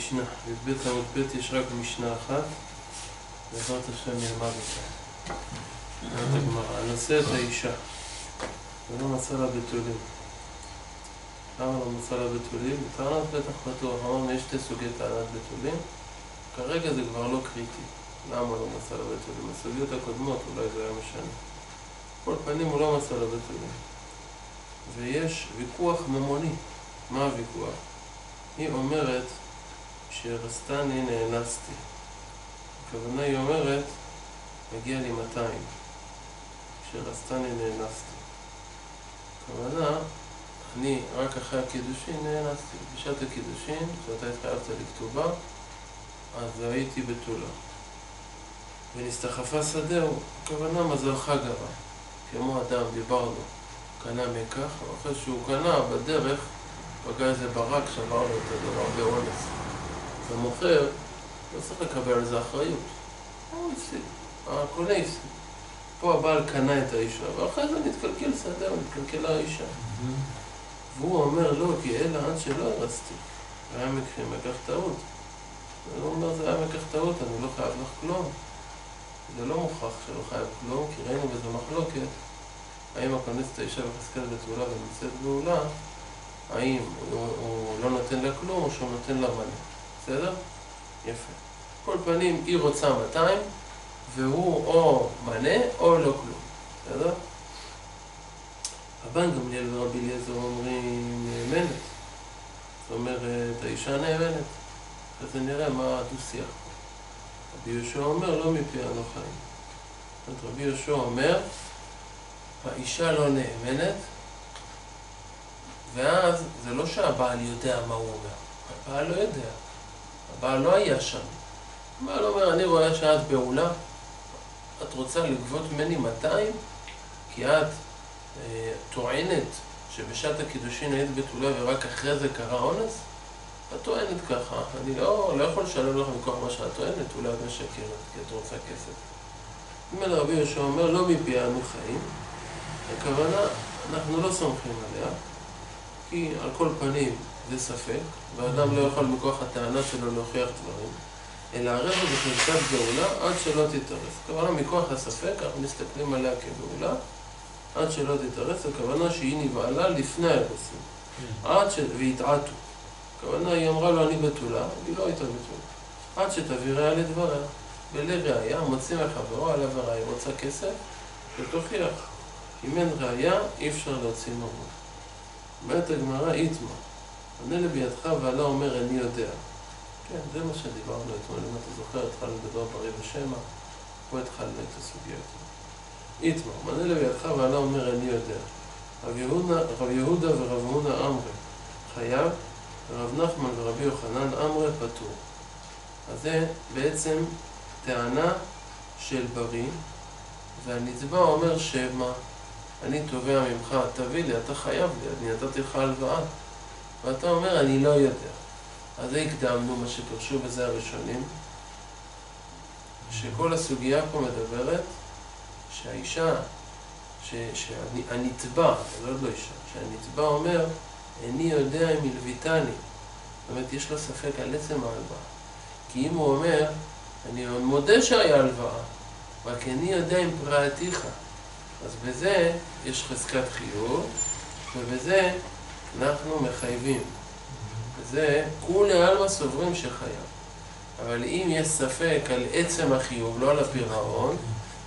במשנה. י"ב עמוד ב' יש רק משנה אחת, בעזרת השם נלמד אותה. אומרת הגמרא, הנושא את האישה, ולא מצא לה בתולים. למה לא מצא לה בתולים? בטענת בטח פתוח. אמרנו, יש שתי סוגי טענת בתולים. כרגע זה כבר לא קריטי. למה לא מצא לה בתולים? הסוגיות הקודמות אולי זה היה משנה. כל פנים הוא לא מצא לה בתולים. ויש ויכוח ממוני. מה הוויכוח? היא אומרת שרסתני נאנסתי. הכוונה היא אומרת, מגיע לי 200. כשרסתני נאנסתי. הכוונה, אני רק אחרי הקידושין נאנסתי. בשעת הקידושין, כשאתה התחייבת לכתובה, אז הייתי בתולה. ונסתחפה שדהו, הכוונה מזלך גרה. כמו אדם, דיברנו. קנה מכך, אחרי שהוא קנה, בדרך פגע איזה ברק, שבר לו את הדבר באונס. המוכר לא צריך לקבל על זה אחריות. הוא הפסיד, הקונה הפסיד. פה הבעל קנה את האישה, ואחרי זה נתקלקל שדה, נתקלקלה האישה. והוא אומר, לא, כי אלא עד שלא הרסתי. היה מקח טעות. הוא אומר, זה היה מקח טעות, אני לא חייב לך כלום. זה לא מוכרח שלא חייב כלום, כי ראינו בזה מחלוקת. האם הכונס את האישה בחזקת בתעולה ונמצאת בעולה, האם הוא, הוא לא נותן לה כלום או שהוא נותן לה מלא. בסדר? יפה. כל פנים, היא רוצה 200, והוא או מנה או לא כלום. בסדר? רבן גמליאל ורבי אליעזר אומרים נאמנת. זאת אומרת, האישה נאמנת. אז נראה מה הדו-שיח פה. רבי יהושע אומר, לא מפי אנו חיים. זאת אומרת, רבי יהושע אומר, האישה לא נאמנת, ואז זה לא שהבעל יודע מה הוא אומר, הבעל לא יודע, הבעל לא היה שם. הבעל אומר, אני רואה שאת בעולה, את רוצה לגבות ממני 200, כי את אה, טוענת שבשעת הקידושין היית בתולה ורק אחרי זה קרה אונס? את טוענת ככה, אני לא, לא יכול לשלם לך מכוח מה שאת טוענת, אולי את משקרת, כי את רוצה כסף. אם רבי יהושע אומר, לא מפי אנו חיים, הכוונה, אנחנו לא סומכים עליה, כי על כל פנים זה ספק, ואדם לא יכול מכוח הטענה שלו להוכיח דברים, אלא הרבע בחזקת גאולה עד שלא תתארס. הכוונה מכוח הספק, אנחנו מסתכלים עליה כגאולה, עד שלא תתארס, הכוונה שהיא נבעלה לפני האירוסים. עד ש... והתעטו. הכוונה, היא אמרה לו, אני בתולה, היא לא הייתה בתולה. עד שתביא ראיה לדבריה. ולראיה, מוצאים לחברו עליו הראיה, רוצה כסף, ותוכיח. אם אין ראייה, אי אפשר להוציא ממון. אומרת הגמרא, איתמה, ענה לבידך ועלה אומר, אני יודע. כן, זה מה שדיברנו אתמול, אם אתה זוכר, התחלנו לדבר ברי ושמע, פה התחלנו את הסוגיה הזאת. איתמה, ענה לבידך ועלה אומר, אני יודע. רב יהודה, רב יהודה ורב הונא עמרי חייב, ורב נחמן ורבי יוחנן עמרי פטור. אז זה בעצם טענה של בריא, והנתבע אומר שמה? אני תובע ממך, תביא לי, אתה חייב לי, אני נתתי לך הלוואה. ואתה אומר, אני לא יודע. אז הקדמנו, מה שפרשו בזה הראשונים, שכל הסוגיה פה מדברת שהאישה, שהנתבע, זה עוד לא אישה, שהנתבע אומר, איני יודע אם הלוויתני. זאת אומרת, יש לו ספק על עצם ההלוואה. כי אם הוא אומר, אני מודה שהיה הלוואה, רק איני יודע אם פרעתיך. אז בזה יש חזקת חיוב, ובזה אנחנו מחייבים. וזה כולי עלמא סוברים שחייב. אבל אם יש ספק על עצם החיוב, לא על הפירעון,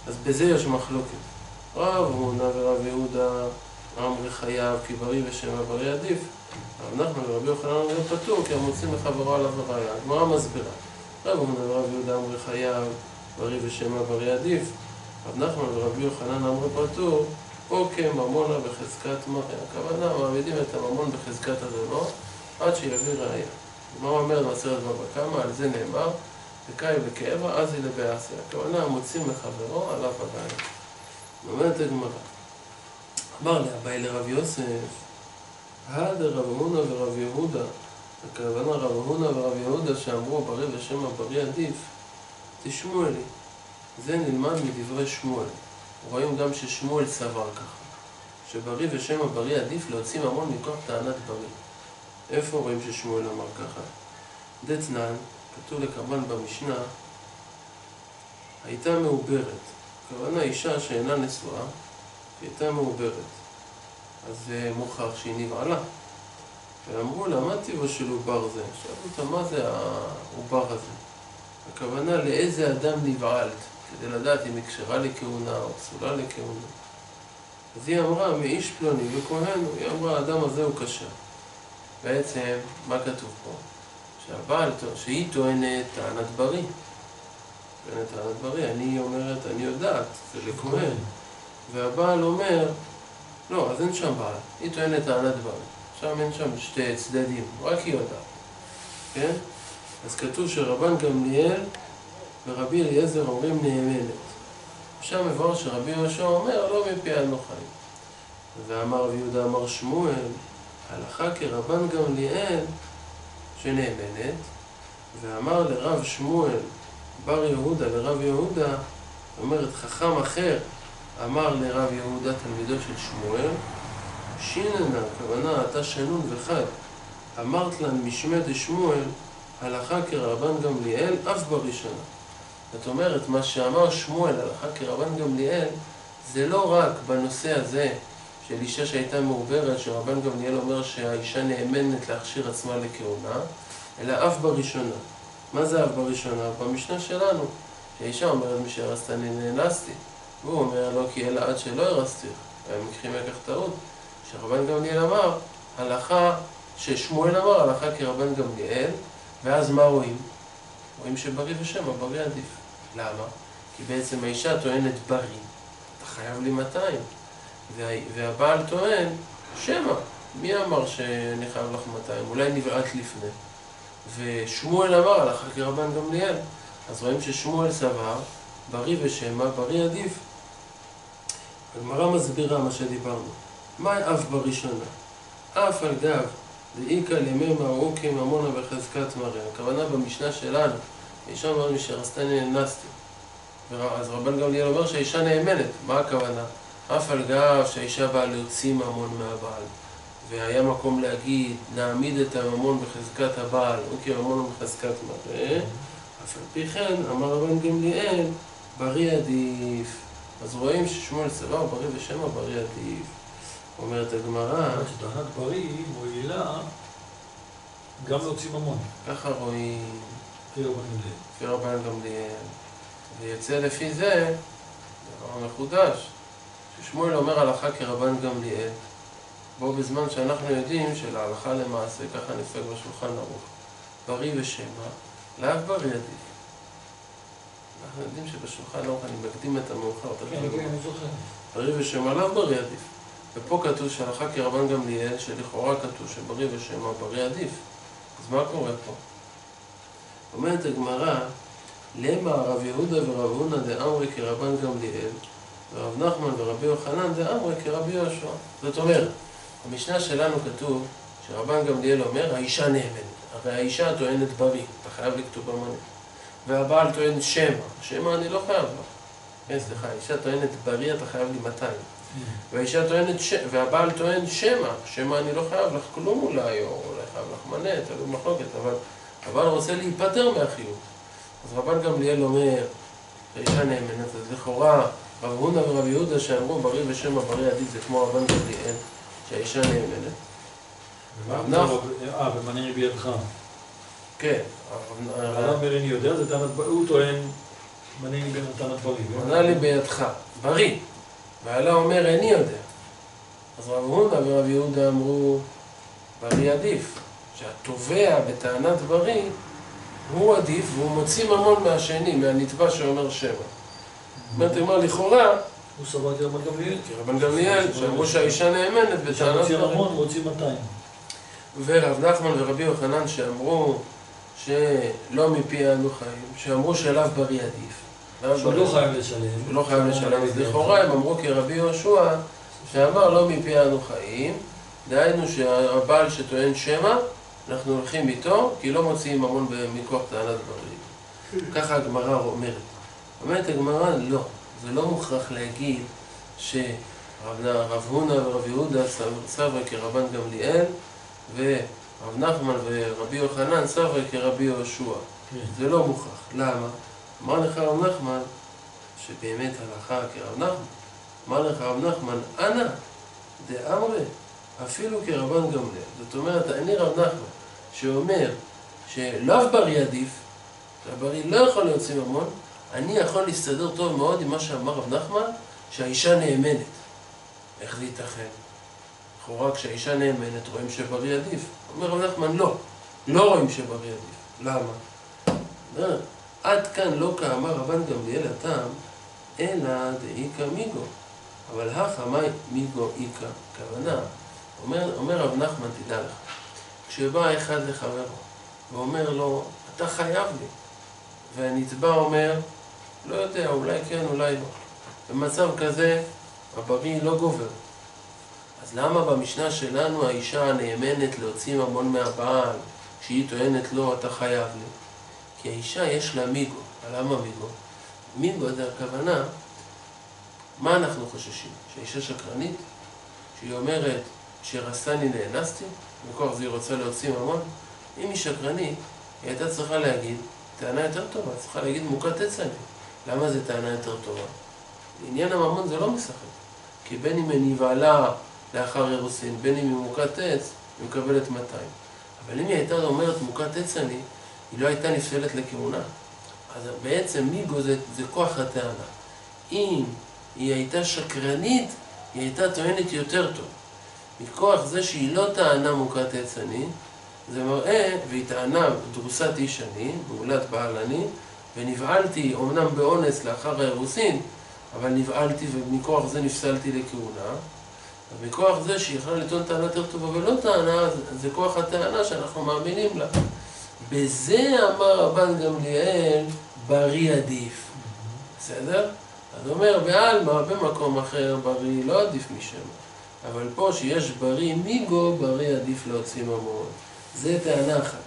אז בזה יש מחלוקת. רב הונא ורב יהודה אמרי חייב, כי בריא ושמא בריא עדיף. רב נחמן ורבי יוחנן אמרי פטור, כי המוצאים לחברו עליו הראיה. הגמרא מסבירה. רב הונא ורב יהודה אמרי חייב, בריא ושמא בריא עדיף. רב נחמן ורבי יוחנן אמרו פטור, או כממונה בחזקת מראה. הכוונה, מעמידים את הממון בחזקת אדונו עד שיביא ראייה. מה אומר בעשרת בבא קמא? על זה נאמר, וקאי וקאבה, אז היא לבעשיה. הכוונה, מוצאים לחברו עליו הראייה. אומרת הגמרא, אמר לאביי לרב יוסף, הא דרב הונא ורב יהודה, הכוונה רב הונא ורב יהודה שאמרו בריא ושמא בריא עדיף, תשמעו לי. זה נלמד מדברי שמואל. רואים גם ששמואל סבר ככה, שבריא ושמא בריא עדיף להוציא ממון מכוח טענת בריא. איפה רואים ששמואל אמר ככה? דתנן, כתוב לקרבן במשנה, הייתה מעוברת. הכוונה אישה שאינה נשואה, שהייתה מעוברת. אז זה מוכח שהיא נבעלה. ואמרו לה, מה טיבו של עובר זה? שאלו אותה, מה זה העובר הזה? הכוונה לאיזה אדם נבעלת, כדי לדעת אם היא כשרה לכהונה או פסולה לכהונה. אז היא אמרה, מאיש פלוני וכהן, היא אמרה, האדם הזה הוא כשר. בעצם, מה כתוב פה? שהבעל, שהיא טוענת טענת בריא. טוענת טענת בריא, אני אומרת, אני יודעת, זה לכהן. והבעל אומר, לא, אז אין שם בעל, היא טוענת טענת בריא. שם אין שם שתי צדדים, רק היא יודעת, כן? אז כתוב שרבן גמליאל ורבי אליעזר אומרים נאמנת. שם מבואר שרבי יהושע אומר, לא מפי אנו חיים. ואמר רבי יהודה אמר שמואל, הלכה כרבן גמליאל שנאמנת, ואמר לרב שמואל בר יהודה לרב יהודה, אומרת חכם אחר אמר לרב יהודה תלמידו של שמואל, שיננה, הכוונה אתה שנון וחד, אמרת לן משמע דשמואל, הלכה כרבן גמליאל אף בראשונה. זאת אומרת, מה שאמר שמואל הלכה כרבן גמליאל, זה לא רק בנושא הזה של אישה שהייתה מעוברת, שרבן גמליאל אומר שהאישה נאמנת להכשיר עצמה לכהונה, אלא אף בראשונה. מה זה אף בראשונה? במשנה שלנו, שהאישה אומרת מי שהרסתני נאנסתי. והוא אומר לא כי אלא עד שלא הרסתי, והם מקחים לקח טעות. שרבן גמליאל אמר, הלכה, ששמואל אמר הלכה כרבן גמליאל, ואז מה רואים? רואים שבריא ושמא, בריא עדיף. למה? כי בעצם האישה טוענת בריא, אתה חייב לי 200. וה... והבעל טוען, שמא, מי אמר שאני חייב לך 200? אולי נבעט לפני. ושמואל אמר הלכה כרבן גמליאל. אז רואים ששמואל סבר, בריא ושמא, בריא עדיף. הגמרא מסבירה מה שדיברנו. מה אף בראשונה? אף על גב דאיכא לימי מראוקי ממונה בחזקת מראה. הכוונה במשנה שלנו, אישה אומרת לי שרסתני נאנסתי. אז רבן גמליאל אומר שהאישה נאמנת. מה הכוונה? אף על גב שהאישה באה להוציא ממון מהבעל. והיה מקום להגיד, נעמיד את הממון בחזקת הבעל, או כי הממון הוא בחזקת מראה. אף על פי כן, אמר רבן גמליאל, בריא עדיף. אז רואים ששמואל סבר בריא ושמא בריא עדיף. אומרת הגמרא... שטענת בריא מועילה גם להוציא ממון. ככה רואים... לפי רבן גמליאל. ויוצא לפי זה, דבר מחודש, ששמואל אומר הלכה כרבן גמליאל, בו בזמן שאנחנו יודעים שלהלכה למעשה, ככה נפסק בשולחן ערוך, בריא ושמא, לאו בריא עדיף. אנחנו יודעים שבשולחן ערוך אני מקדים את המאוחר. כן. בריא ושמא לאו בריא עדיף. ופה כתוב שהלכה כרבן גמליאל, שלכאורה כתוב שבריא ושמא בריא עדיף. אז מה קורה פה? אומרת הגמרא, למה רב יהודה ורב הונא דאמרי כרבן גמליאל, ורב נחמן ורבי יוחנן דאמרי כרבי יהושע. זאת אומרת, במשנה שלנו כתוב שרבן גמליאל אומר, האישה נאמנת. הרי האישה טוענת בריא, אתה חייב לכתוב במונה. והבעל טוען שמא, שמא אני לא חייב לך. כן, סליחה, האישה טוענת בריא, אתה חייב לי 200. והאישה טוענת, ש... והבעל טוען שמא, שמא אני לא חייב לך כלום אולי, או אולי חייב לך מנה, תלוי מחלוקת, אבל הבעל רוצה להיפטר מהחיוב. אז רבן גמליאל אומר, האישה נאמנת, אז לכאורה רב הונא ורב יהודה שאמרו בריא ושמא בריא עדיף זה כמו רבן גמליאל, שהאישה נאמנת. אה, ומנה בידך. כן. הרב אני יודע, זה טענת בריא, הוא טוען, מנה בין טענת בריא. מנה לי בידך, בריא. בעלה אומר איני יודע. אז רב הונא ורב יהודה אמרו בריא עדיף. שהתובע בטענת בריא הוא עדיף והוא מוציא ממון מהשני, מהנתבע שאומר שבע. אומרת, הוא אומר לכאורה, הוא סבר כרבן גמליאל. כרבן גמליאל, שאמרו שהאישה נאמנת בטענת מוציא בריא. ממון, מוציא 200. ורב נחמן ורבי יוחנן שאמרו שלא מפי אנו חיים, שאמרו שאליו בריא עדיף. שהוא. לא חייב לשלם. הוא לא חייב לשלם, אז לכאורה הם אמרו כרבי יהושע, שאמר לא מפי אנו חיים, דהיינו שהבעל שטוען שמא, אנחנו הולכים איתו, כי לא מוציאים ממון מכוח טענת בריא. ככה הגמרא אומרת. אומרת הגמרא, לא, זה לא מוכרח להגיד רב, רב הונא ורב יהודה סברי כרבן גמליאל, ורב נחמן ורבי יוחנן סברי כרבי יהושע. כן. זה לא מוכרח. למה? אמר לך רב נחמן, שבאמת הלכה כרב נחמן, אמר לך רב נחמן, אנא דאמרי, אפילו כרבן גמליאל. זאת אומרת, אני רב נחמן, שאומר שלאו בריא עדיף, שהבריא לא יכול להוציא ממון, אני יכול להסתדר טוב מאוד עם מה שאמר רב נחמן, שהאישה נאמנת. איך זה ייתכן? לכאורה כשהאישה נאמנת רואים שבריא עדיף. אומר רב נחמן, לא, לא רואים שבריא עדיף. למה? עד כאן לא כאמר רבן גמליאל הטעם, אלא דאיכא מיגו. אבל הכא מיגו איכא. כוונה, אומר, אומר רב נחמן, תדע לך, כשבא אחד לחברו ואומר לו, אתה חייב לי, והנתבע אומר, לא יודע, אולי כן, אולי לא. במצב כזה, הבריא לא גובר. אז למה במשנה שלנו האישה נאמנת להוציא ממון מהבעל, כשהיא טוענת לו, אתה חייב לי? כי האישה יש לה מיגו. למה מיגו? מיגו זה הכוונה, מה אנחנו חוששים? שהאישה שקרנית? שהיא אומרת, שרסני נאנסתי? מכוח זה היא רוצה להוציא ממון? אם היא שקרנית, היא הייתה צריכה להגיד, טענה יותר טובה, צריכה להגיד מוכת עץ אני. למה זה טענה יותר טובה? עניין הממון זה לא משחק. כי בין אם היא נבהלה לאחר אירוסין, בין אם היא מוכת עץ, היא מקבלת 200. אבל אם היא הייתה אומרת מוכת עץ אני, היא לא הייתה נפסלת לכהונה. אז בעצם מיגו זה, זה כוח הטענה. אם היא הייתה שקרנית, היא הייתה טוענת יותר טוב. מכוח זה שהיא לא טענה מוכת עץ אני, זה מראה, והיא טענה דרוסת איש אני, בעולת בעל אני, ונבהלתי, אמנם באונס לאחר האירוסין, אבל נבהלתי ומכוח זה נפסלתי לכהונה. ומכוח זה שהיא יכולה לטעון טענה יותר טובה ולא טענה, זה כוח הטענה שאנחנו מאמינים לה. בזה אמר רבן גמליאל, בריא עדיף. בסדר? אז אומר, בעלמא, במקום אחר בריא לא עדיף משם. אבל פה שיש בריא מיגו, בריא עדיף להוציא ממון. זה טענה אחת.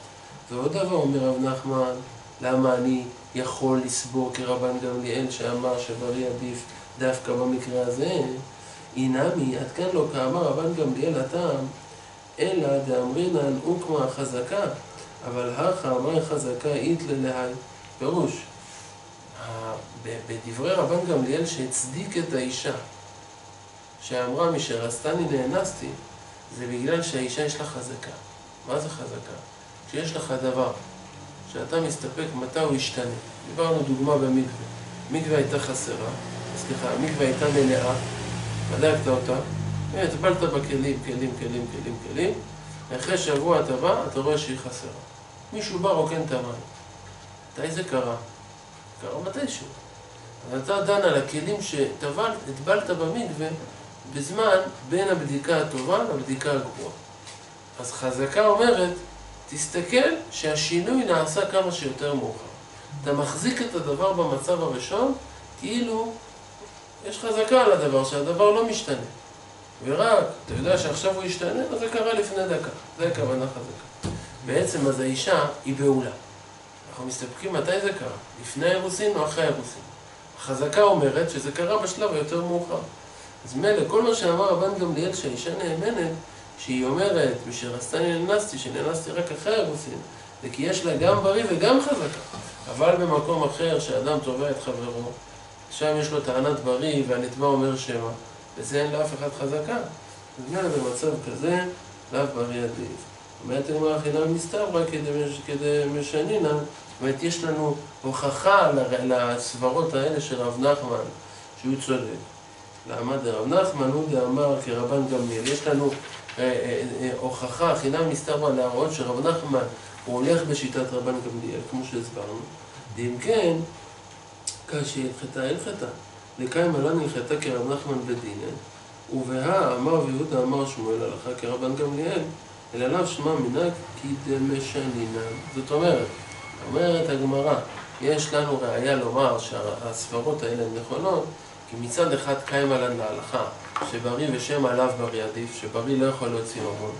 ועוד דבר אומר רב נחמן, למה אני יכול לסבור כרבן גמליאל שאמר שבריא עדיף דווקא במקרה הזה? אינמי, עד כאן לא כאמר רבן גמליאל הטעם, אלא דאמרינן אוקמה חזקה, אבל הכא אמר חזקה אית ללהי. פירוש, בדברי רבן גמליאל שהצדיק את האישה, שאמרה משרסתני נאנסתי, זה בגלל שהאישה יש לה חזקה. מה זה חזקה? כשיש לך דבר שאתה מסתפק מתי הוא ישתנה. דיברנו דוגמה במקווה. מקווה הייתה חסרה, סליחה, המקווה הייתה מלאה, בדקת אותה, הטבלת בכלים, כלים, כלים, כלים, כלים, ואחרי שבוע אתה בא, אתה רואה שהיא חסרה. מישהו בא, רוקן את המים. מתי זה קרה? קרה מתישהו. אז אתה דן על הכלים שהטבלת במקווה בזמן בין הבדיקה הטובה לבדיקה הגרועה. אז חזקה אומרת, תסתכל שהשינוי נעשה כמה שיותר מאוחר. אתה מחזיק את הדבר במצב הראשון, כאילו יש חזקה על הדבר, שהדבר לא משתנה. ורק, אתה יודע שעכשיו הוא ישתנה, אז זה קרה לפני דקה. זה הכוונה חזקה. בעצם, אז האישה היא בעולה. אנחנו מסתפקים מתי זה קרה, לפני האירוסין או אחרי האירוסין. החזקה אומרת שזה קרה בשלב היותר מאוחר. אז מילא, כל מה שאמר רבן גמליאל שהאישה נאמנת, שהיא אומרת, משרסתני נאנסתי, שנאנסתי רק אחרי האירוסין, זה כי יש לה גם בריא וגם חזקה. אבל במקום אחר, שאדם תובע את חברו, שם יש לו טענת בריא והנתבע אומר שמא, וזה אין לאף אחד חזקה. אז מילא במצב כזה, לאו בריא עדיף. אומרת אמרה חינם מסתברא כדי משנינא, זאת אומרת, יש לנו הוכחה לסברות האלה של רב נחמן, שהוא צודק. למה דרב נחמן הוא דאמר כרבן גמליאל. יש לנו אה, אה, אה, הוכחה, חינם מסתברא להראות שרב נחמן הוא הולך בשיטת רבן גמליאל, כמו שהסברנו. ואם כן, כאשר הלכתה הלכתה. לקיימא לא נלכתה כרב נחמן בדינא, ובהא אמר ויהודה אמר שמואל הלכה כרבן גמליאל, אלא לאו שמע מנהג כי דמשנינן. זאת אומרת, אומרת הגמרא, יש לנו ראיה לומר שהסברות האלה נכונות, כי מצד אחד קיימא לן להלכה, שבריא ושם עליו בריא עדיף, שבריא לא יכול להוציא ממון.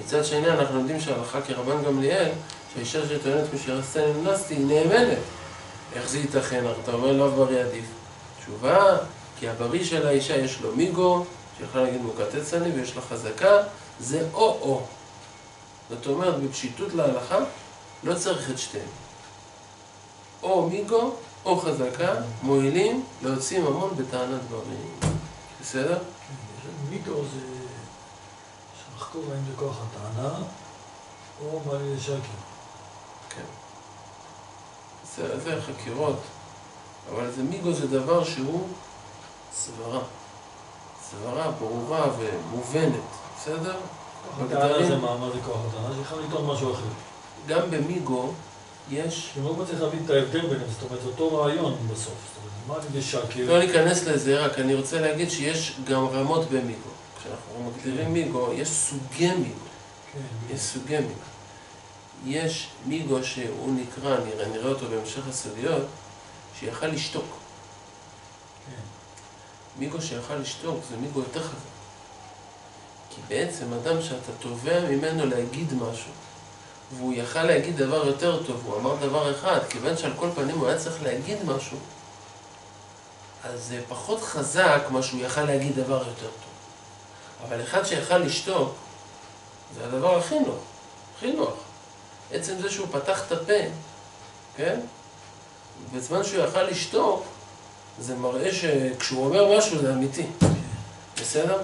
מצד שני אנחנו יודעים שההלכה כרבן גמליאל, שהאישה שטוענת משרסתני נסתי היא נאמנת. איך זה ייתכן? אתה אומר לאו בריא עדיף. תשובה, כי הבריא של האישה יש לו מיגו, שיכולה להגיד מוקטץ אני ויש לה חזקה, זה או-או. זאת אומרת, בפשיטות להלכה, לא צריך את שתיהם. או מיגו או חזקה מועילים להוציא ממון בטענת דברים. בסדר? מיגו זה... לחקור האם זה כוח הטענה, או מה לי לשקר. כן. זה, זה חקירות, אבל זה מיגו זה דבר שהוא סברה. סברה ברורה ומובנת, בסדר? הטענה זה מה? מה זה כוח הטענה? זה יכול לטעון משהו אחר. גם במיגו יש... אני לא מצליח להבין את ההבדל ביניהם, זאת אומרת, זה אותו רעיון בסוף. זאת אומרת, מה אני בשקר? לא ניכנס לזה, רק אני רוצה להגיד שיש גם רמות במיגו. כשאנחנו מגדירים מיגו, יש סוגי מיגו. כן, יש סוגי מיגו. יש מיגו שהוא נקרא, נראה, נראה אותו בהמשך הסוגיות, שיכל לשתוק. כן. מיגו שיכל לשתוק זה מיגו יותר חזק. כי בעצם אדם שאתה תובע ממנו להגיד משהו, והוא יכל להגיד דבר יותר טוב, הוא אמר דבר אחד, כיוון שעל כל פנים הוא היה צריך להגיד משהו, אז זה פחות חזק מה שהוא יכל להגיד דבר יותר טוב. אבל אחד שיכל לשתוק, זה הדבר הכי נוח, הכי נוח. עצם זה שהוא פתח את הפה, כן? בזמן שהוא יכל לשתוק, זה מראה שכשהוא אומר משהו זה אמיתי. בסדר?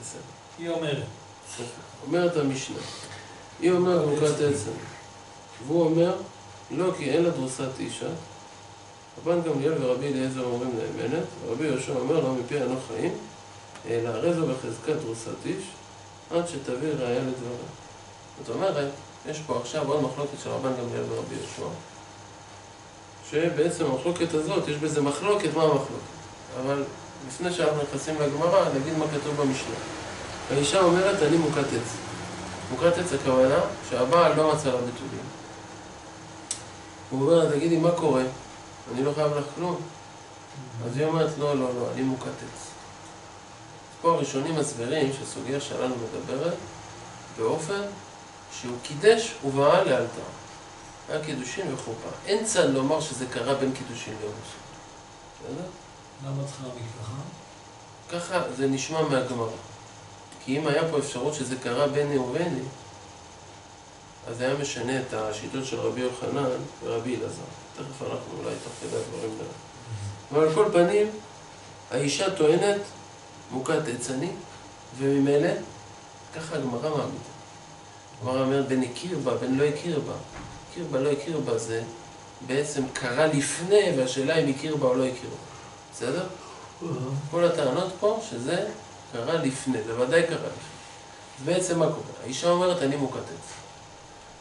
בסדר. היא אומרת. אומרת המשנה. היא אומרת מוכת עצם. והוא אומר, לא כי אין לה דרוסת אישה. רבן גמליאל ורבי אליעזר אומרים נאמנת, ורבי יהושע אומר לא מפי אינו חיים, אלא הרי זו בחזקת דרוסת איש, עד שתביא ראיה לדברה. זאת אומרת, יש פה עכשיו עוד מחלוקת של רבן גמליאל ורבי יהושע, שבעצם המחלוקת הזאת, יש בזה מחלוקת, מה המחלוקת? אבל לפני שאנחנו נכנסים לגמרא, נגיד מה כתוב במשנה. האישה אומרת, אני מוכת עץ. מוכת עץ הכוונה שהבעל לא מצא לה בתולים. הוא אומר לה, תגידי, מה קורה? אני לא חייב לך כלום. אז היא אומרת, לא, לא, לא, אני מוכת עץ. פה הראשונים מסבירים שהסוגיה שלנו מדברת באופן שהוא קידש ובאה לאלתר. היה קידושין וחופה. אין צד לומר שזה קרה בין קידושין לאירוסין. בסדר? למה צריכה ככה? ככה זה נשמע מהגמרא. כי אם היה פה אפשרות שזה קרה בני ובני, אז זה היה משנה את השיטות של רבי יוחנן ורבי אלעזר. תכף אנחנו אולי תוך כדי הדברים נראה. אבל על כל פנים, האישה טוענת מוכת עצני, וממילא, ככה הגמרא מעמידה. הגמרא אומרת, בין הכיר בה, בין לא הכיר בה. הכיר בה, לא הכיר בה, זה בעצם קרה לפני, והשאלה אם הכיר בה או לא הכיר בה. בסדר? כל הטענות פה, שזה קרה לפני, זה ודאי קרה לפני. אז בעצם מה קורה? האישה אומרת, אני עץ.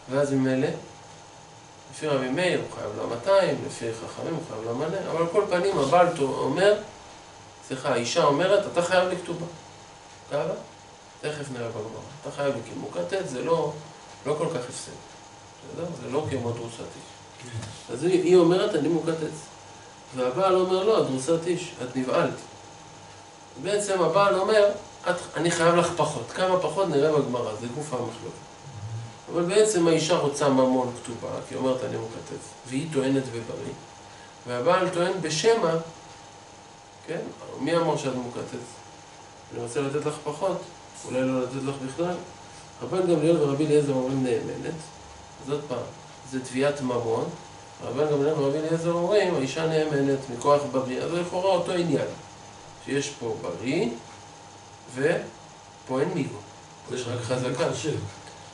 ואז ממילא, לפי רבי מאיר הוא חייב לה 200, לפי חכמים הוא חייב לה מלא, אבל על כל פנים הבעל אומר, סליחה, האישה אומרת, אתה חייב לי כתובה. ככה? תכף נראה בגמרא. אתה חייב לי עץ, זה לא, לא כל כך הפסד. בסדר? זה לא כמו דרוסת איש. אז היא, היא אומרת, אני עץ. והבעל אומר, לא, דרוסת איש, את נבהלת. בעצם הבעל אומר, אני חייב לך פחות. כמה פחות נראה בגמרא, זה גוף המחלוקת. אבל בעצם האישה רוצה ממון כתובה, כי אומרת אני מוקטף, והיא טוענת בבריא, והבעל טוען בשמא, כן? מי אמר שאת מוקטף? אני רוצה לתת לך פחות, אולי לא לתת לך בכלל. רבן גמליאל ורבי אליעזר אומרים נאמנת, אז עוד פעם, זה תביעת ממון, רבן גמליאל ורבי אליעזר אומרים, האישה נאמנת מכוח בריא, אז לכאורה אותו עניין, שיש פה בריא, ופה אין מיגו, פה יש רק חזקה.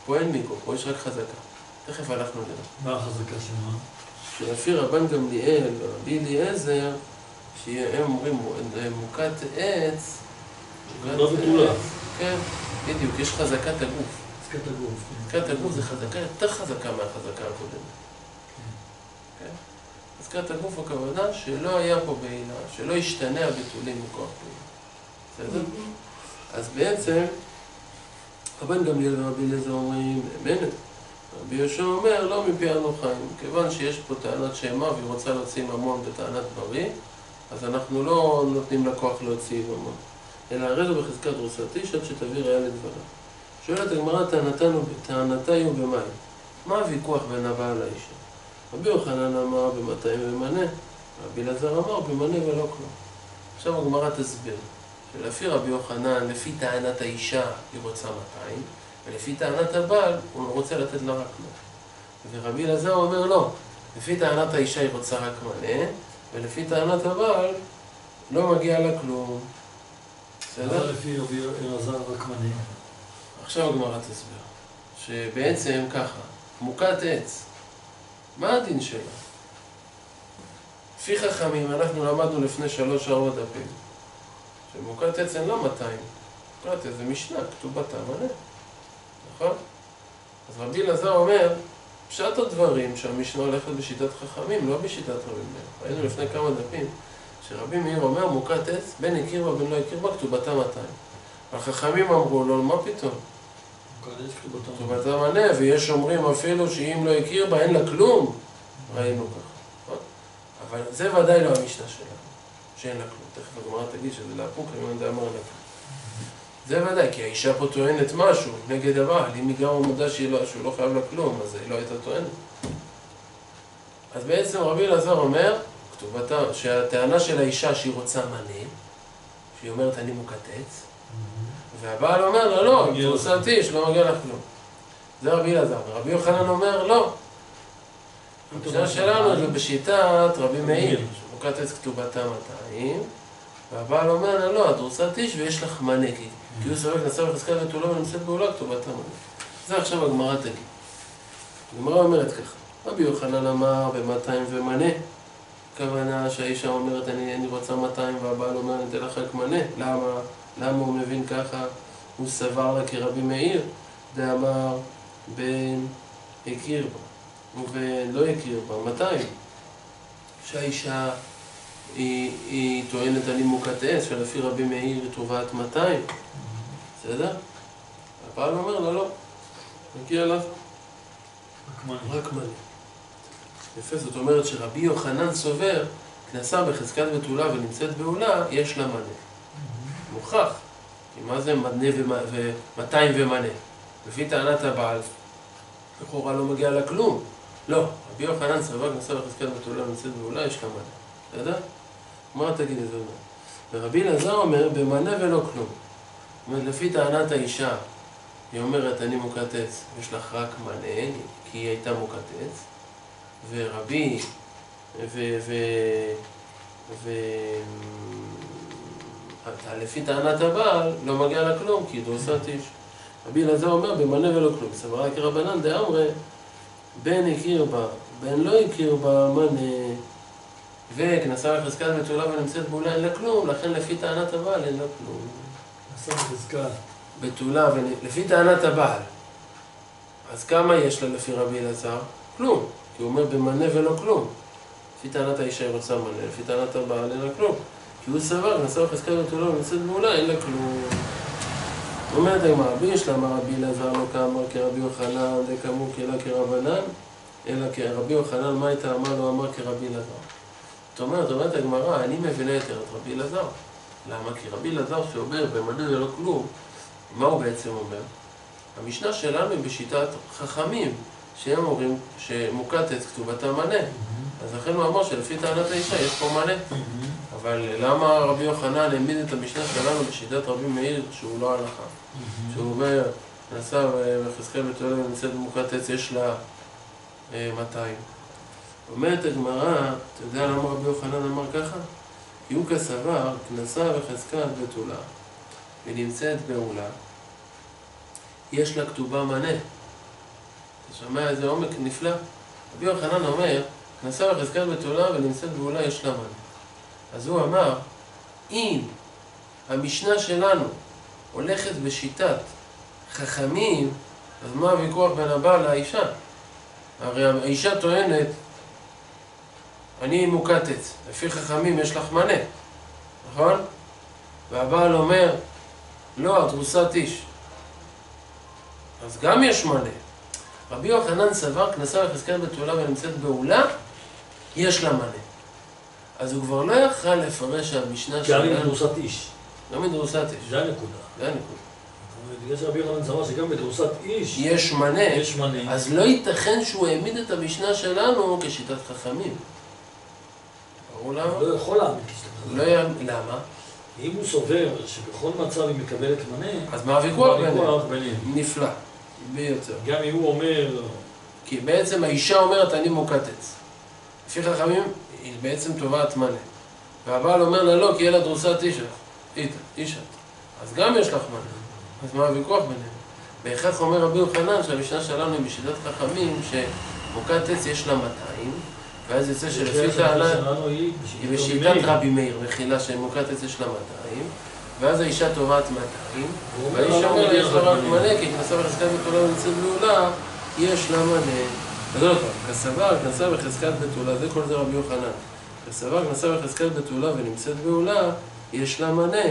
פה אין מיגו, פה יש רק חזקה. תכף אנחנו נראה. מה החזקה שמה? שלפי רבן גמליאל ורבי אליעזר, שהם אומרים מוכת עץ, לא בתולה. כן, בדיוק, יש חזקת הגוף. חזקת הגוף. כן. חזקת הגוף זה חזקה יותר חזקה מהחזקה הקודמת. חזקת הגוף הכוונה שלא היה פה בעילה, שלא ישתנה הביטולים מכוח בעילה. בסדר? אז בעצם רבן גמליאל ורבי אליעזר אומרים, אמת. רבי יהושע אומר, לא מפי אנו חיים. כיוון שיש פה טענת שמה והיא רוצה להוציא ממון בטענת בריא, אז אנחנו לא נותנים לה כוח להוציא ממון. אלא הרי זה בחזקת דרוסת איש עד שתביא ראיה לדברה. שואלת הגמרא, טענתה היא ובמאי. מה הוויכוח בין הבעל לאישה? רבי יוחנן אמר במאתיים ומנה, רבי אלעזר אמר במנה ולא כלום. עכשיו הגמרא תסביר. שלפי רבי יוחנן, לפי טענת האישה, היא רוצה 200, ולפי טענת הבעל, הוא רוצה לתת לה רק 100. ורבי אלעזר אומר לא, לפי טענת האישה היא רוצה רק מנה, ולפי טענת הבעל לא מגיע לה כלום. בסדר? לפי רבי אלעזר רק מנה. עכשיו הגמרא תסביר. שבעצם ככה, מוכת עץ, מה הדין שלה? לפי חכמים, אנחנו למדנו לפני שלוש-ארבע דפים, שמוכת עץ אין לה 200. מוכת עץ זה משנה, כתובתה מלא, נכון? אז רבי אלעזר אומר, פשט הדברים שהמשנה הולכת בשיטת חכמים, לא בשיטת רבי מאיר. ראינו לפני כמה דפים, שרבי מאיר אומר, מוכת עץ, בין הכיר בה בין לא הכיר בה, כתובתה 200. החכמים אמרו לו, מה פתאום? כתובתה מנה, ויש אומרים אפילו שאם לא הכיר בה אין לה כלום. ראינו ככה. נכון? אבל זה ודאי לא המשנה שלנו, שאין לה כלום. תכף הגמרא תגיד שזה לאפוק, אני יודע מה לה כלום. זה ודאי, כי האישה פה טוענת משהו נגד הבעל, אם היא גם מודה לא, שהוא לא חייב לה כלום, אז היא לא הייתה טוענת. אז בעצם רבי אלעזר אומר, כתובתה, שהטענה של האישה שהיא רוצה מנה, שהיא אומרת אני מוקטץ, והבעל אומר לה לא, אם עושה טיש, לא מגיע לך כלום. זה רבי אלעזר. ורבי יוחנן אומר לא. המשנה שלנו זה בשיטת רבי מאיר, שמוקטץ כתובתה 200, והבעל אומר לה לא, את רוצה טיש ויש לך מנה, כי הוא סבק נסע בחזקה ותולו ונמצאת בעולה כתובתה מנה. זה עכשיו הגמרא תגיד. הגמרא אומרת ככה, רבי יוחנן אמר ב-200 ומנה, הכוונה שהאישה אומרת אני רוצה 200 והבעל אומר אני אתן לך רק מנה, למה? למה הוא מבין ככה? הוא סבר לה כרבי מאיר, דאמר בן הכיר בה, ובן לא הכיר בה, 200. שהאישה היא, היא טוענת על אימוקת עץ, שלפי רבי מאיר היא תובעת 200, בסדר? הבעל אומר לה לא, מגיע לה רק מלא. יפה, זאת אומרת שרבי יוחנן סובר, כנסה בחזקת בתולה ונמצאת בעולה, יש לה מלא. מוכרח. כי מה זה מנה ו-200 ומנה? לפי טענת הבעל, לכאורה לא מגיע לה כלום. לא, רבי יוחנן סבבה כנסה בחזקת בתולה ונמצאת בעולה, יש לה מנה. בסדר? מה תגיד את זה? ורבי אלעזר אומר, במנה ולא כלום. זאת אומרת, לפי טענת האישה, היא אומרת, אני מוכת עץ, יש לך רק מנה, כי היא הייתה מוכת עץ. ורבי, ו... ו... ו... לפי טענת הבעל, לא מגיע לה כלום, כי דורסת איש. רבי אלעזר אומר, במנה ולא כלום. סברה כרבנן דאמרי, בן הכיר בה, בן לא הכיר בה, מנה, וכנסה לחזקת בתולה ונמצאת באולה אין לה כלום, לכן לפי טענת הבעל אין לה כלום. בתולה, לפי טענת הבעל. אז כמה יש לה לפי רבי אלעזר? כלום. כי הוא אומר במנה ולא כלום. לפי טענת האישה היא רוצה מנה, לפי טענת הבעל אין לה כלום. כי הוא סבר, נסע בחזקת בתולה ונמצאת באולה, אין לה כלום. אומרת הגמרא, רבי יש לה רבי אלעזר לא כאמר כרבי יוחנן, דקאמור כלה כרבנן, אלא כרבי יוחנן, מה הייתה אמר לא אמר כרבי אלעזר. זאת אומרת, אומרת הגמרא, אני מבינה יותר את רבי אלעזר. למה? כי רבי אלעזר שאומר במנה ולא כלום, מה הוא בעצם אומר? המשנה שלנו היא בשיטת חכמים, שהם אומרים שמוקטת כתובתה מנה. אז לכן הוא אמר שלפי טענת האישה יש פה מנה. אבל למה רבי יוחנן העמיד את המשנה שלנו בשיטת רבי מאיר שהוא לא הלכה? שהוא אומר, נסע וחזקאל בתולה ונמצאת במוקת עץ, יש לה 200. אומרת הגמרא, אתה יודע למה רבי יוחנן אמר ככה? כי הוא כסבר, כנסה וחזקה בתולה, ונמצאת בעולה, יש לה כתובה מנה. אתה שומע איזה עומק נפלא? רבי יוחנן אומר, כנסה וחזקה בתולה ונמצאת בעולה, יש לה מנה. אז הוא אמר, אם המשנה שלנו הולכת בשיטת חכמים, אז מה הוויכוח בין הבעל לאישה? הרי האישה טוענת, אני מוקטץ, לפי חכמים יש לך מנה, נכון? והבעל אומר, לא, את רוסת איש. אז גם יש מנה. רבי יוחנן סבר, כנסה לחזקאל בתולה ונמצאת בעולה, יש לה מנה. אז הוא כבר לא יכל לפרש שהמשנה שלנו... גם מדרוסת איש. גם מדרוסת איש. זה הנקודה. זה הנקודה. בגלל שרבי יוחנן סבר שגם בדרוסת איש יש מנה, יש מנה, אז לא ייתכן שהוא העמיד את המשנה שלנו כשיטת חכמים. ברור למה? לא יכול להעמיד כשיטת חכמים. לא י... למה? אם הוא סובר שבכל מצב היא מקבלת מנה, אז מה הוויכוח ביניהם? נפלא, ביותר. גם אם הוא אומר, כי בעצם האישה אומרת אני מוכת עץ. לפי חכמים היא בעצם תובעת מנה. והבעל אומר לה לא, כי יהיה לה דרוסת אישה. אז גם יש לך מנה. אז מה הוויכוח ביניהם? בהכרח אומר רבי יוחנן שהמשנה שלנו היא בשיטת חכמים שמוכת עץ יש לה 200 ואז יוצא שלפי שלנו היא בשיטת רבי מאיר, מחילה שמוכת עץ יש לה 200 ואז האישה תובעת 200 הוא אומר, והאיש "לא, אומר, לא, יש לה רק לא, מנה, כי כנסה בחזקת בתולה ונמצאת גאולה, יש לה מנה. אז עוד פעם, כסבר, כנסה בחזקת בתולה, זה כל זה רבי יוחנן. כסבר, כנסה בחזקת בתולה ונמצאת גאולה, יש לה מנה.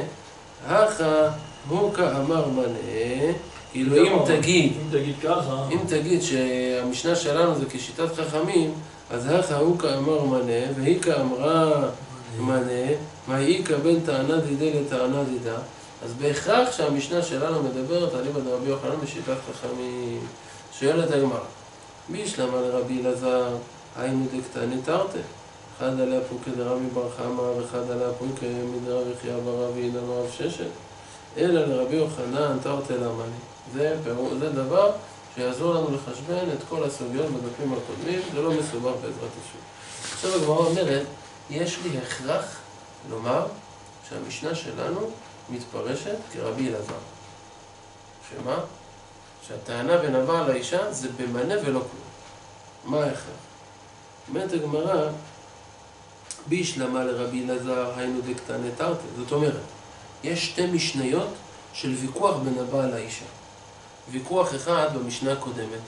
הכה הוא כאמר מנה, כאילו אם תגיד, אם תגיד ככה, אם תגיד שהמשנה שלנו זה כשיטת חכמים, אז הכה הוא כאמר מנה, והיא כאמרה מנה, והאיכא בין טענה דידה לטענה דידה, אז בהכרח שהמשנה שלנו מדברת על איבא דרבי יוחנן בשיטת חכמים. שואלת הגמרא, בישלמה לרבי אלעזר, היינו דקתני תרתי. אחד עליה פוקי דרבי בר חמא, ואחד עליה פוקי מדרבי חייא בר רבי אילן רב ששת. אלא לרבי יוחנן תרתי למני. זה, זה דבר שיעזור לנו לחשבן את כל הסוגיות בדפים הקודמים, זה לא מסובך בעזרת השם. עכשיו הגמרא אומרת, יש לי הכרח לומר שהמשנה שלנו מתפרשת כרבי אלעזר. שמה? שהטענה בין הבעל לאישה זה במנה ולא כלום. מה ההכרח? אומרת הגמרא, בישלמה לרבי אלעזר, היינו דקתני תרתי. זאת אומרת, יש שתי משניות של ויכוח בין הבעל לאישה. ויכוח אחד במשנה הקודמת,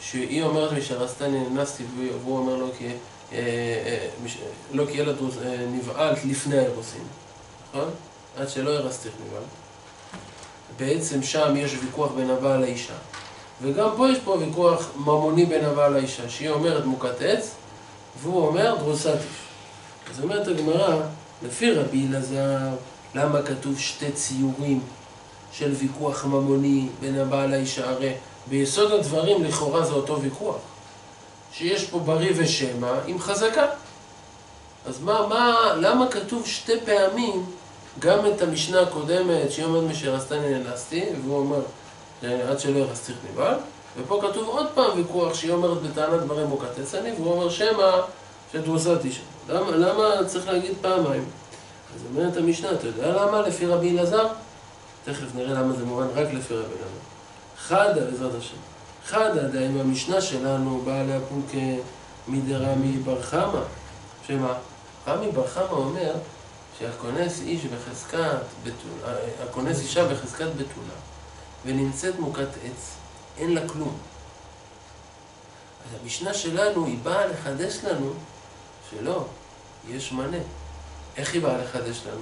שהיא אומרת משרסתני ננסתי והוא אומר לו כי, אה, אה, לא כי ילד אה, נבעלת לפני האירוסין, נכון? עד שלא הרסתיך נבעל. בעצם שם יש ויכוח בין הבעל לאישה. וגם פה יש פה ויכוח ממוני בין הבעל לאישה, שהיא אומרת מוכת עץ, והוא אומר דרוסת איש. אז אומרת הגמרא, לפי רבי אלעזר, למה כתוב שתי ציורים של ויכוח ממוני בין הבעל לאישה? הרי ביסוד הדברים לכאורה זה אותו ויכוח. שיש פה בריא ושמע עם חזקה. אז מה, מה, למה כתוב שתי פעמים גם את המשנה הקודמת, שהיא אומרת משאר עשתני ננסתי, והוא אומר עד שלא ירסתיך נבעל, ופה כתוב עוד פעם ויכוח שהיא אומרת בטענת דברים מוכת עצני, והוא אומר שמא שדרוסת אישה. למה, למה צריך להגיד פעמיים? אז אומרת המשנה, אתה יודע למה לפי רבי אלעזר? תכף נראה למה זה מובן רק לפי רבי אלעזר. חדא, בעזרת השם. חדא דהיינו המשנה שלנו באה להפוק מדרמי בר חמא. שמה? רמי בר חמא אומר שהכונס איש בחזקת בתולה, הכונס אישה בחזקת בתולה ונמצאת מוכת עץ, אין לה כלום. אז המשנה שלנו היא באה לחדש לנו שלא, יש מנה. איך היא באה לחדש לנו?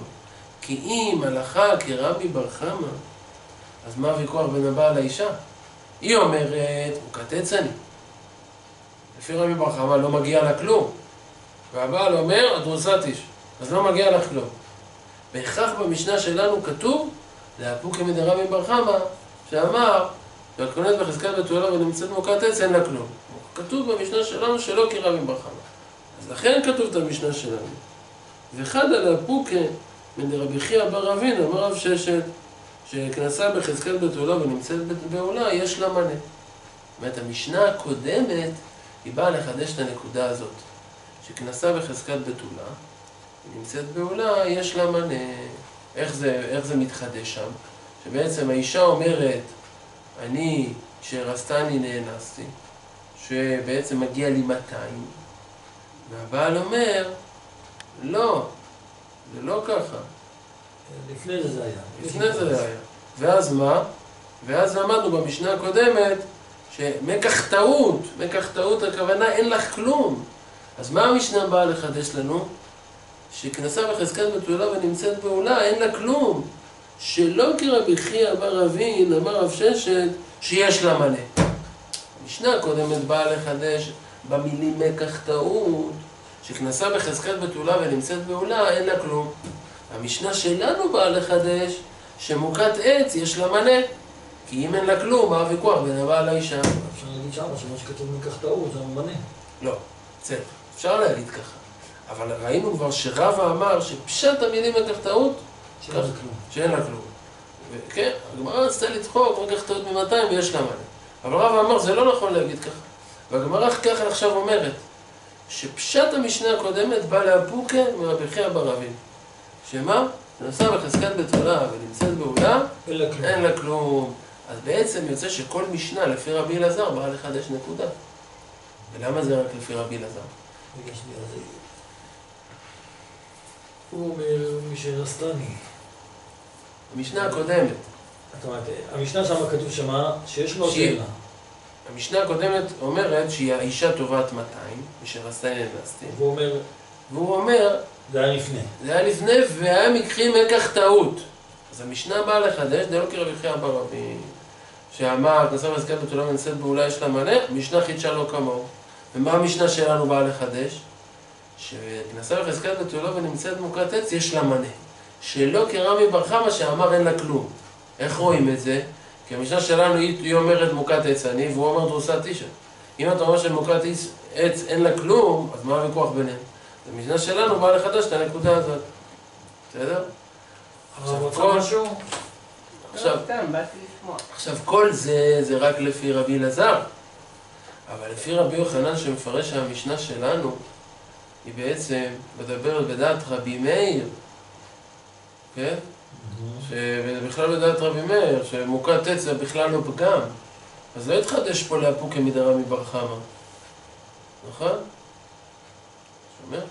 כי אם הלכה כרבי בר חמא, אז מה הוויכוח בין הבעל לאישה? היא אומרת, מוכת עץ אני. לפי רבי בר חמא לא מגיע לה כלום. והבעל אומר, את דרוסת איש. אז לא מגיע לך כלום. בהכרח במשנה שלנו כתוב, להפוקי מדרבי בר חמא, שאמר, והכונס בחזקת בתולה ונמצאת מוכת עץ, אין לה כלום. כתוב במשנה שלנו שלא כרבי בר חמא. אז לכן כתוב את המשנה שלנו. ואחד על הפוקה מדרבי חייא בר אבין, אמר רב ששת, שכנסה בחזקת בתולה ונמצאת בעולה, יש לה מנה. זאת המשנה הקודמת, היא באה לחדש את הנקודה הזאת. שכנסה בחזקת בתולה, נמצאת בעולה, יש לה מנה. איך זה, איך זה מתחדש שם? שבעצם האישה אומרת, אני, שהרסתני נאנסתי, שבעצם מגיע לי 200, והבעל אומר, לא, זה לא ככה. לפני זה זה היה. לפני זה היה. ואז מה? ואז למדנו במשנה הקודמת שמקח טעות, מקח טעות הכוונה אין לך כלום. אז מה המשנה באה לחדש לנו? שכנסה בחזקת בתולה ונמצאת בעולה, אין לה כלום. שלא כרבי חייא בר אבין, אמר רב ששת, שיש לה מלא. המשנה הקודמת באה לחדש במילים מקח טעות, שכנסה בחזקת בתולה ונמצאת בעולה, אין לה כלום. המשנה שלנו באה לחדש שמוכת עץ יש לה מנה. כי אם אין לה כלום, מה הוויכוח בין הבעל לאישה? אפשר להגיד שמה שמה שכתוב מכך טעות, זה המנה. לא, בסדר, אפשר להגיד ככה. אבל ראינו כבר שרבא אמר שפשט המילים לקח טעות, שאין לה כלום. כן, הגמרא רצתה לצחוק, רק טעות מ-200 ויש לה מלא. אבל רבא אמר, זה לא נכון להגיד ככה. והגמרא ככה עכשיו אומרת, שפשט המשנה הקודמת בא לאפוקה מרבי חייא ברבים. שמה? שנוסע בחזקת בתולה ונמצאת בעולה, אין לה כלום. אין לה כלום. אז בעצם יוצא שכל משנה לפי רבי אלעזר באה לחדש נקודה. ולמה זה רק לפי רבי אלעזר? הוא אומר משרסתני. המשנה הקודמת, זאת אומרת, המשנה שם כתוב שמה, שיש לו שאלה. המשנה הקודמת אומרת שהיא האישה תובעת 200, משרסתה נאנסתי. והוא אומר, והוא אומר, זה היה לפני. זה היה לפני והיה מקרים מקח טעות. אז המשנה באה לחדש, דלא כרבי חייא ברבי, שאמר, כנסה בחזקת בתולה ונמצאת בעולה יש לה מלא, משנה חידשה לא כמוהו. ומה המשנה שלנו באה לחדש? שכנסה בחזקת בתולה ונמצאת מוכת עץ, יש לה מנה. שלא כרמי בר חמא שאמר אין לה כלום. איך רואים את זה? כי המשנה שלנו היא, היא אומרת מוכת עץ אני, והוא אומר דרוסת אישה. אם אתה אומר שמוכת עץ, עץ אין לה כלום, אז מה הוויכוח ביניהם? המשנה שלנו באה לחדש את הנקודה הזאת. בסדר? עכשיו, כל-? עכשיו, לא, סתם, באתי לשמוע. עכשיו, כל זה, זה רק לפי רבי אלעזר. אבל לפי רבי יוחנן שמפרש שהמשנה שלנו, היא בעצם מדברת בדעת רבי מאיר, כן? שבכלל בדעת רבי מאיר, שמוכת עץ זה בכלל לא פגם. אז לא יתחדש פה לאפוקי מדרמי בר חמא. נכון? שומע?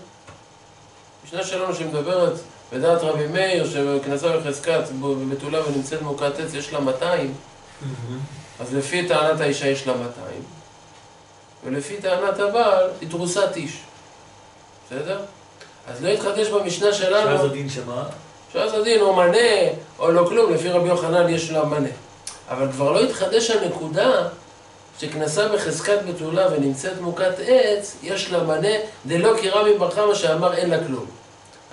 משנה שלנו שמדברת בדעת רבי מאיר, שכנסה בחזקת בתולה ונמצאת מוכת עץ, יש לה 200, אז לפי טענת האישה יש לה 200, ולפי טענת הבעל היא תרוסת איש. בסדר? אז לא יתחדש במשנה שלנו, שאז הדין שמה? שאז הדין או מנה או לא כלום, לפי רבי יוחנן יש לה מנה. אבל כבר לא יתחדש הנקודה שכנסה בחזקת בתולה ונמצאת מוכת עץ, יש לה מנה דלא כי רבי בר חמא שאמר אין לה כלום.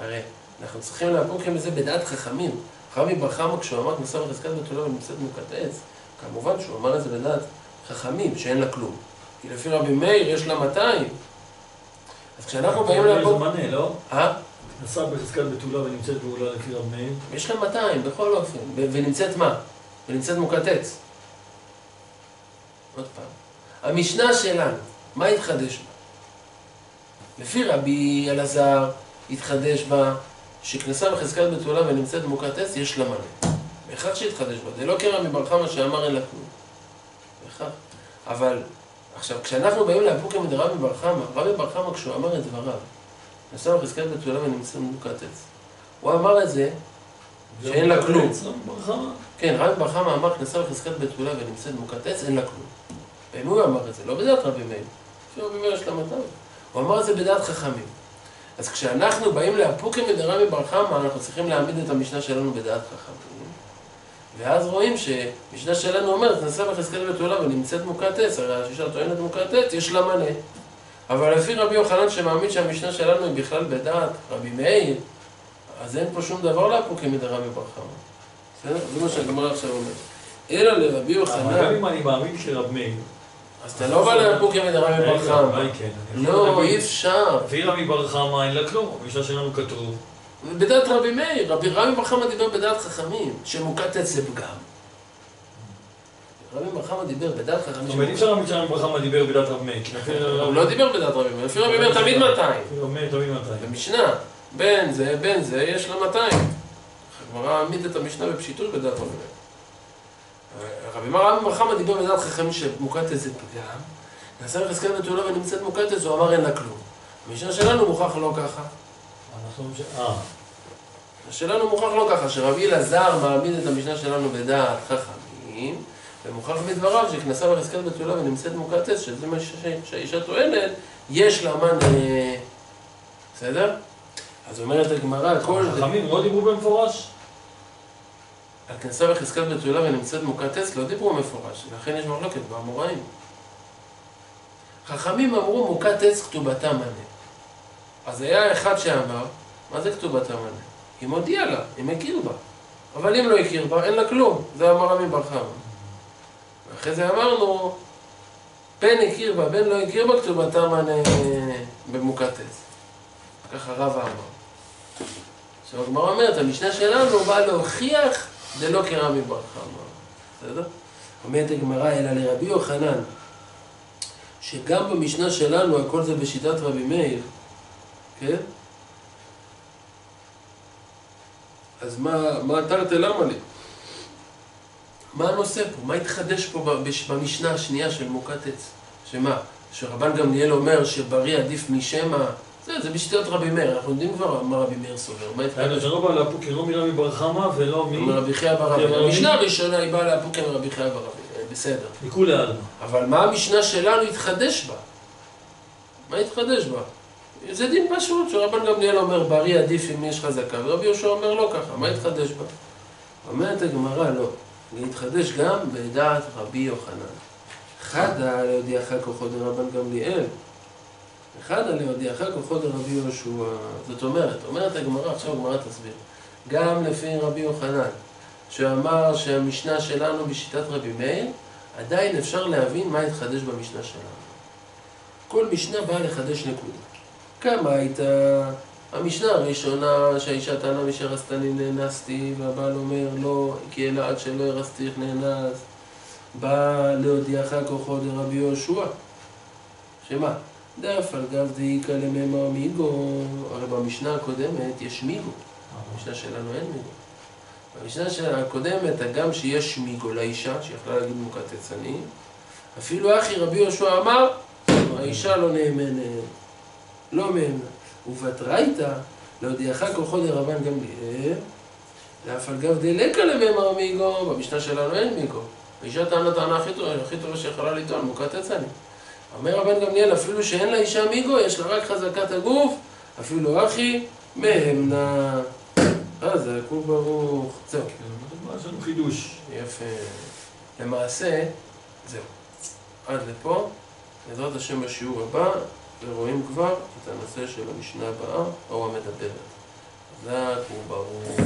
הרי אנחנו צריכים להפוק עם זה בדעת חכמים. רבי בר חמא כשהוא אמר כנסה בחזקת בתולה ונמצאת מוכת עץ, כמובן שהוא אמר את זה בדעת חכמים שאין לה כלום. כי לפי רבי מאיר יש לה 200. אז כשאנחנו באים זה להפוק... מנה, לא? אה? נסע בחזקת בתולה ונמצאת בעולה לפי רב מאיר. יש לה 200 בכל אופן, ונמצאת מה? ונמצאת מוכת עץ. עוד פעם. המשנה שלנו, מה התחדש בה? לפי רבי אלעזר, התחדש בה שכנסה בחזקת בתולה ונמצאת מוכת עץ, יש לה מלא. בהכרח שהתחדש בה. זה לא קרע מבר חמא שאמר אין לה כלום. בהכרח. אבל, עכשיו, כשאנחנו באים לאפוקי מדרבי בר חמא, רבי בר חמא כשהוא אמר את דבריו, כנסה בחזקת בתולה ונמצאת מוכת עץ. הוא אמר את זה שאין לה כלום. כן, רבי בר חמא אמר כנסה בחזקת בתולה ונמצאת מוכת עץ, אין לה כלום. במי הוא אמר את זה? לא בדעת רבי מאיר. לפי רבי מאיר 200. הוא אמר את זה בדעת חכמים. אז כשאנחנו באים לאפוקי מדרמי בר חמא, אנחנו צריכים להעמיד את המשנה שלנו בדעת חכמים. ואז רואים שמשנה שלנו אומרת, נסע בחזקת בתולה ונמצאת מוכת עץ, הרי השישה טוענת מוכת עץ, יש לה מנה. אבל לפי רבי יוחנן שמאמין שהמשנה שלנו היא בכלל בדעת רבי מאיר, אז אין פה שום דבר לאפוקי מדרמי בר חמא. בסדר? זה מה שהגמרא עכשיו אומרת. אלא לרבי אבל גם יוחנן, אם אני מאמין שרב מאיר, אז אתה לא בא לאפוקי מדרמי בר חמא. כן. לא, אי אפשר. לפי רבי בר חמא אין לה כלום, במשנה שלנו כתוב. בדעת רבי מאיר, רבי רבי בר חמא דיבר בדעת חכמים, שמוכת עץ זה פגם. רבי בר חמא דיבר בדעת חכמים. אבל אי אפשר להאמין שרבי בר חמא דיבר בדת רב מאיר. הוא לא דיבר בדעת רבי מאיר, לפי רבי מאיר תמיד 200. לפי רב מאיר תמיד 200. במשנה, בין זה, בין זה, יש לה 200. הגמרא העמיד את המשנה בפשיטות בדעת רבי מאיר. רבי מר רבי בר חמא דיבר בדעת חכמים שמוכת עץ זה פגם. נעשה בחזקת בתולה ונמצאת עץ, הוא אמר אין לה כלום. המשנה שלנו מוכרח לא ככה. שלנו מוכרח לא ככה, שרבי אלעזר מעמיד את המשנה שלנו בדעת חכמים, ומוכרח מדבריו שכנסה בחזקת בתולה ונמצאת עץ, שזה מה שהאישה טוענת, יש לה מן... אה, בסדר? אז אומרת הגמרא, כל... חכמים לא דיברו במפורש? על כנסה בחזקת בתולה ונמצאת מוכת עץ לא דיברו מפורש, לכן יש מחלוקת באמוראים. חכמים אמרו מוכת עץ כתובתה מנה. אז היה אחד שאמר, מה זה כתובתה מנה? היא מודיעה לה, היא מכיר בה. אבל אם לא הכיר בה, אין לה כלום. זה אמר רמי בר חמא. ואחרי זה אמרנו, בן הכיר בה, בן לא הכיר בה, כתובתה מנה במוכת עץ. ככה רבא אמר. עכשיו הגמרא אומרת, המשנה שלנו באה להוכיח דלא כרמי בר חמא. בסדר? אומרת הגמרא, אלא לרבי יוחנן, שגם במשנה שלנו הכל זה בשיטת רבי מאיר, כן? אז מה, מה תרתי למה לי? מה הנושא פה? מה התחדש פה במשנה השנייה של מוקטץ? שמה? שרבן גמליאל אומר שבריא עדיף משמע? זה, זה בשיטת רבי מאיר, אנחנו יודעים כבר מה רבי מאיר סובר. מה התחדש? היינו שלא בא לאפוק לא מרמי בר חמא ולא מ... מרבי חייא בר חייא רבי. בר המשנה רבי. הראשונה היא באה לאפוקה מרבי חייא בר רבי. אה, בסדר. מכולי עלמא. אבל מה המשנה שלנו התחדש בה? מה התחדש בה? זה דין פשוט, שרבן גמליאל אומר בריא עדיף אם יש חזקה, ורבי יהושע אומר לא ככה, מה התחדש בה? אומרת הגמרא, לא. זה התחדש גם בדעת רבי יוחנן. חדא להודיעך כוחו דרבן גמליאל. חדא להודיעך כוחו דרבי יהושע. זאת אומרת, אומרת הגמרא, עכשיו הגמרא תסביר. גם לפי רבי יוחנן, שאמר שהמשנה שלנו בשיטת רבי מאיר, עדיין אפשר להבין מה התחדש במשנה שלנו. כל משנה באה לחדש נקודה. כמה הייתה המשנה הראשונה שהאישה טענה משרסתני נאנסתי, והבעל אומר לא, כי אלא עד שלא הרסתיך נאנס. בא להודיעך כוחו דרבי יהושע. שמה? דף על גב דאיכא למימר מיגו, הרי במשנה הקודמת יש מיגו, במשנה שלנו אין מיגו. במשנה של הקודמת, הגם שיש מיגו לאישה, שיכולה להגיד עצני, אפילו אחי רבי יהושע אמר, האישה לא נאמנת, לא מאמנה. ובתרייתא, להודיעך כוחו דרבן גמליאל, לאף על גב דלקא למימר מיגו, במשנה שלנו אין מיגו. האישה טענה טענה הכי טובה, הכי טובה שיכולה לטעון, מוקת עצני. אומר רבן גמליאל, אפילו שאין לאישה מיגו, יש לה רק חזקת הגוף, אפילו אחי מהמנה. חזק וברוך. זהו. כן, יש לנו חידוש. יפה. למעשה, זהו. עד לפה, בעזרת השם בשיעור הבא, ורואים כבר את הנושא של המשנה הבאה, או המדברת. חזק וברוך.